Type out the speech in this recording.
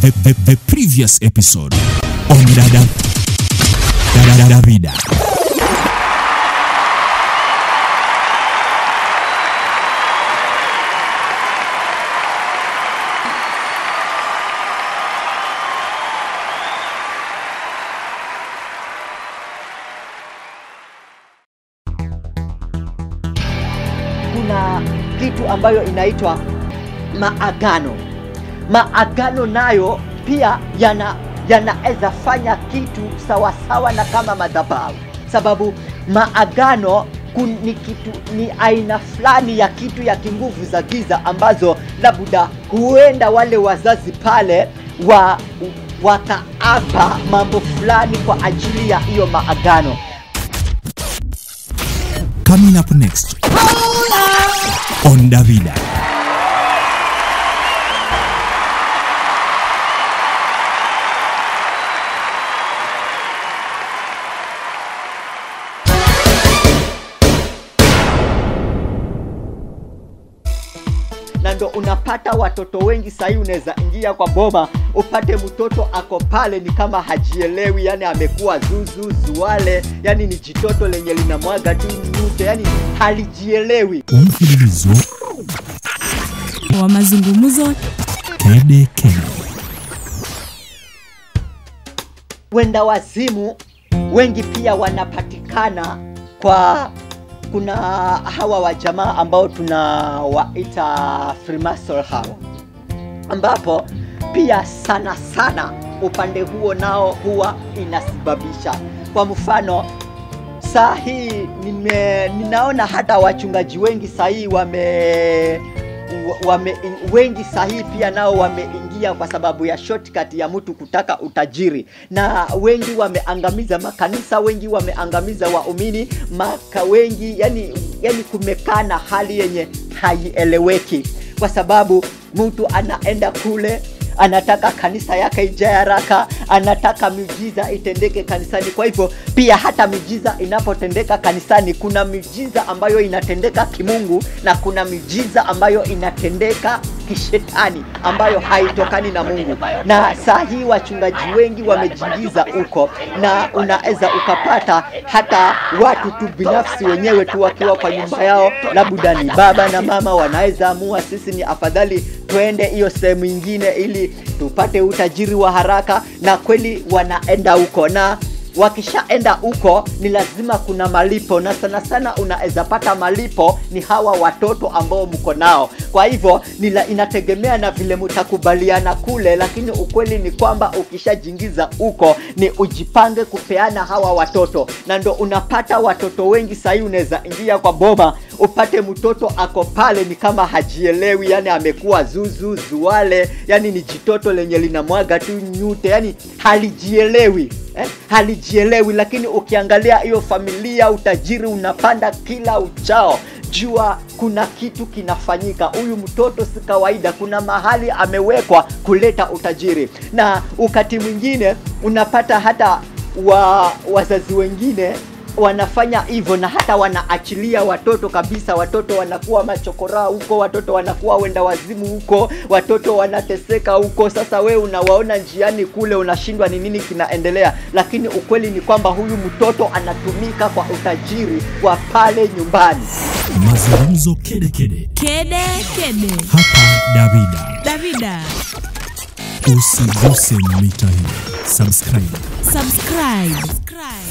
the, the, the previous episode on Dada Dada Davida. kuna kitu ambayo inaitwa maagano. Maagano nayo pia yana yanaweza fanya kitu sawasawa na kama madhabahu, sababu maagano kun- ni kitu ni aina fulani ya kitu ya kinguvu za giza ambazo labda huenda wale wazazi pale wa wakaapa mambo fulani kwa ajili ya hiyo maagano. Coming up next on Davida. Ndo unapata watoto wengi sahii unaweza ingia kwa boma upate mtoto ako pale ni kama hajielewi yani amekuwa zuzu zuale yani ni jitoto lenye linamwaga tu nute yani halijielewi mfululizo wa mazungumzo kede kede. wenda wazimu wengi pia wanapatikana kwa kuna hawa wa jamaa ambao tunawaita Freemason hawa ambapo pia sana sana upande huo nao huwa inasababisha kwa mfano saa hii nime, ninaona hata wachungaji wengi sahii wame wame wengi sahii pia nao wameingia kwa sababu ya shortcut ya mtu kutaka utajiri. Na wengi wameangamiza makanisa wengi wameangamiza waumini maka wengi yani, yani kumekaa na hali yenye haieleweki. Kwa sababu mtu anaenda kule anataka kanisa yake ijae haraka anataka miujiza itendeke kanisani. Kwa hivyo pia hata miujiza inapotendeka kanisani kuna miujiza ambayo inatendeka kimungu na kuna miujiza ambayo inatendeka kishetani ambayo haitokani na mungu. Na saa hii wachungaji wengi wamejiingiza huko na unaweza ukapata hata watu tu binafsi wenyewe tu wakiwa kwa nyumba yao labda ni baba na mama wanaweza amua sisi ni afadhali tuende hiyo sehemu ingine ili tupate utajiri wa haraka na kweli wanaenda huko. Na wakishaenda huko ni lazima kuna malipo na sana sana unaweza pata malipo ni hawa watoto ambao mko nao. Kwa hivyo inategemea na vile mtakubaliana kule lakini ukweli ni kwamba ukishajiingiza huko ni ujipange kupeana hawa watoto. Na ndo unapata watoto wengi sahii unaweza ingia kwa boma upate mtoto ako pale ni kama hajielewi yani amekuwa zuzu zuale yani ni jitoto lenye linamwaga tu nyute yani halijielewi eh? halijielewi lakini ukiangalia hiyo familia utajiri unapanda kila uchao. Jua kuna kitu kinafanyika. Huyu mtoto si kawaida. Kuna mahali amewekwa kuleta utajiri. Na wakati mwingine unapata hata wa wazazi wengine wanafanya hivyo na hata wanaachilia watoto kabisa watoto wanakuwa machokoraa huko watoto wanakuwa wenda wazimu huko watoto wanateseka huko sasa we unawaona njiani kule unashindwa ni nini kinaendelea lakini ukweli ni kwamba huyu mtoto anatumika kwa utajiri wa pale nyumbani Mazungumzo kede kede. kede kede Hapa Davida. davida Usiguse mita hii. Subscribe. subscribe, subscribe.